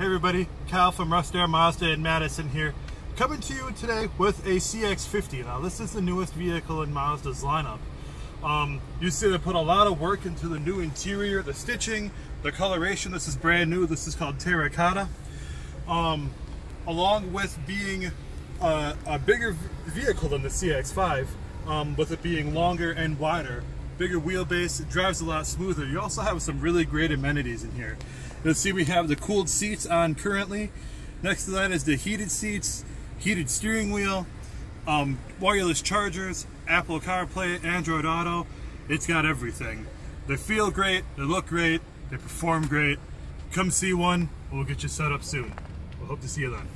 Hey everybody, Kyle from Russ Darrow Mazda in Madison here, coming to you today with a CX-50. Now this is the newest vehicle in Mazda's lineup. Um, you see they put a lot of work into the new interior, the stitching, the coloration. This is brand new. This is called Terracotta. Um, along with being a, a bigger vehicle than the CX-5, um, with it being longer and wider, bigger wheelbase, it drives a lot smoother. You also have some really great amenities in here. You'll see we have the cooled seats on currently. Next to that is the heated seats, heated steering wheel, um, wireless chargers, Apple CarPlay, Android Auto. It's got everything. They feel great, they look great, they perform great. Come see one, we'll get you set up soon. We'll hope to see you then.